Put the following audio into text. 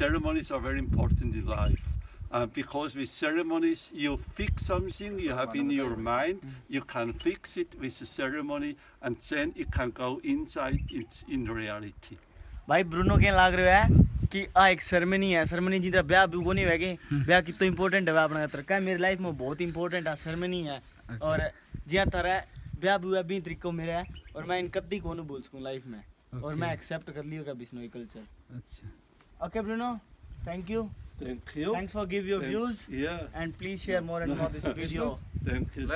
ceremonies are very important in life. Uh, because with ceremonies you fix something you have in your mind, you can fix it with the ceremony, and then it can go inside it's in reality. भाई Bruno क्या लाग रहा है कि आ एक ceremony है ceremony जितना ब्याह भी वो नहीं होगी ब्याह कितना इंपॉर्टेंट है अपना खातर क्या मेरी लाइफ में बहुत इंपॉर्टेंट है सेरेमनी है और जिया तरह ब्याह भी हुआ भी तरीकों मेरा है और मैं इन कद्दी को नहीं भूल सकूँ लाइफ में और मैं एक्सेप्ट कर लियो का बिश्नोई कल्चर अच्छा Okay, Bruno. Thank you. Thank you. Thanks for give your Thank, views. Yeah. And please share more and more this video. Thank you.